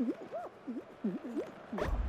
Mm-hmm.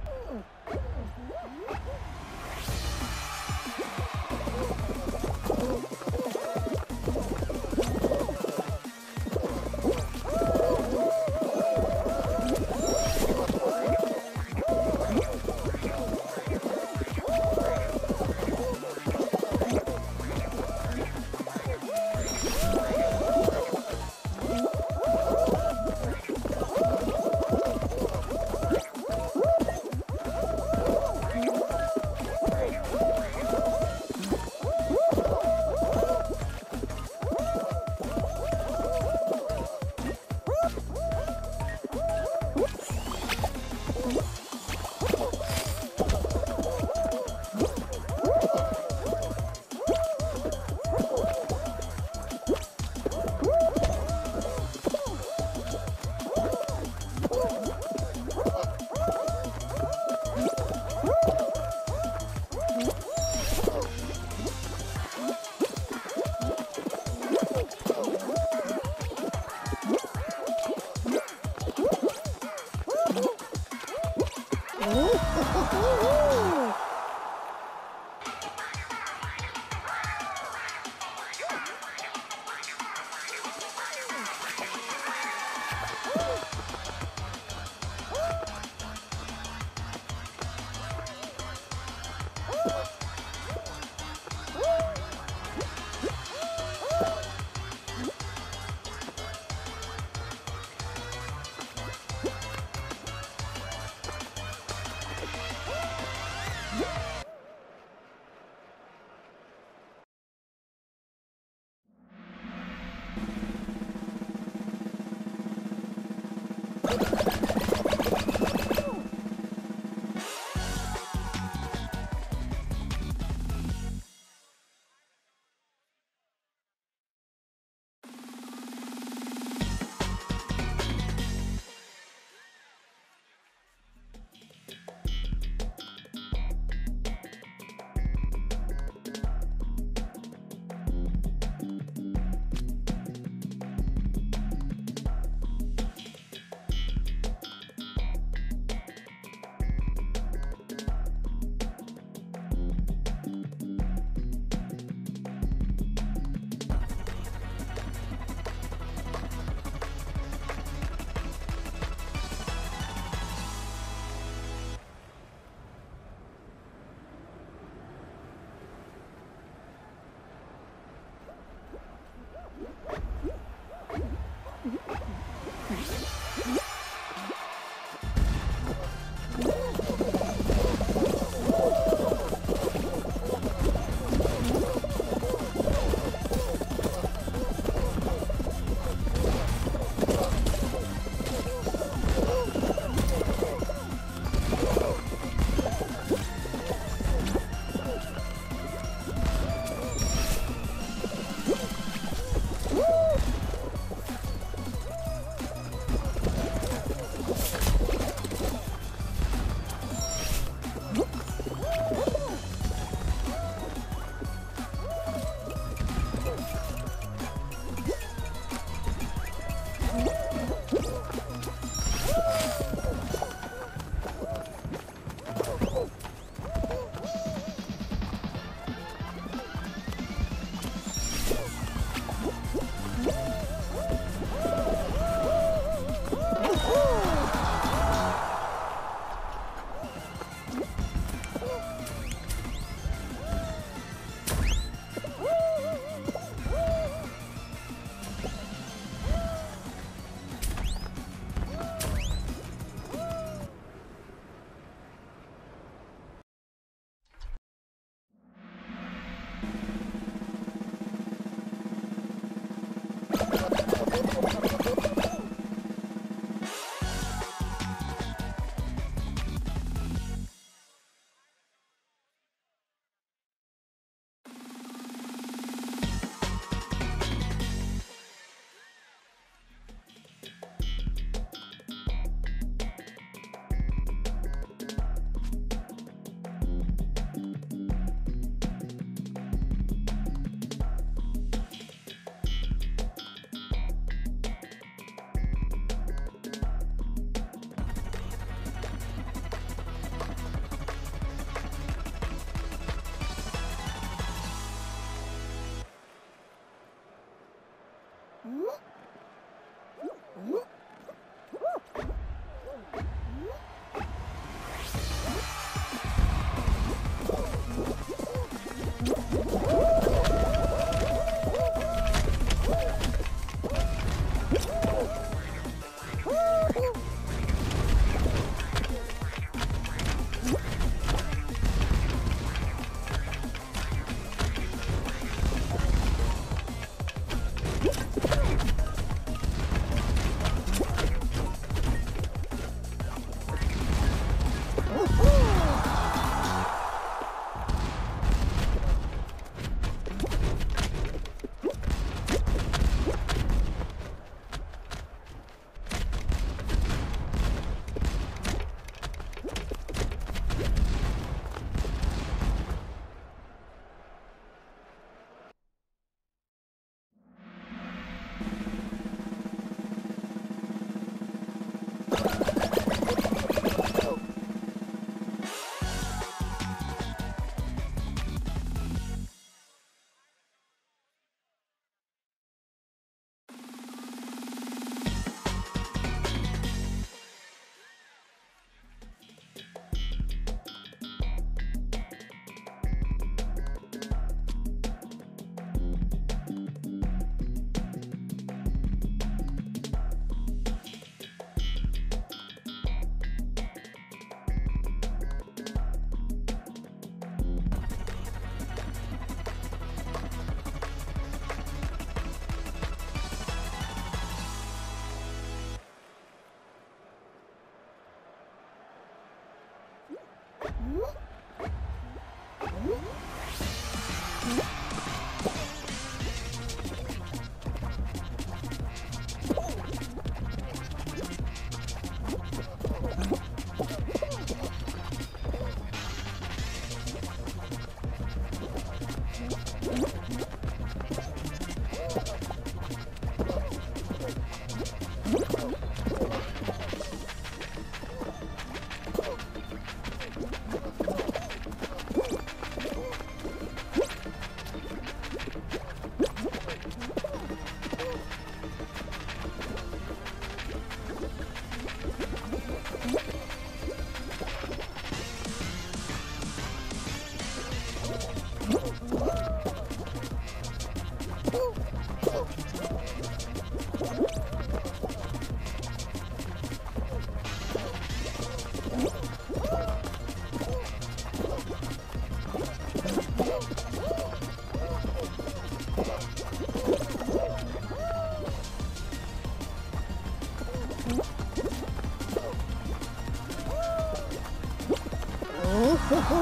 ほほ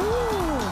ー。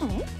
Mm-hmm.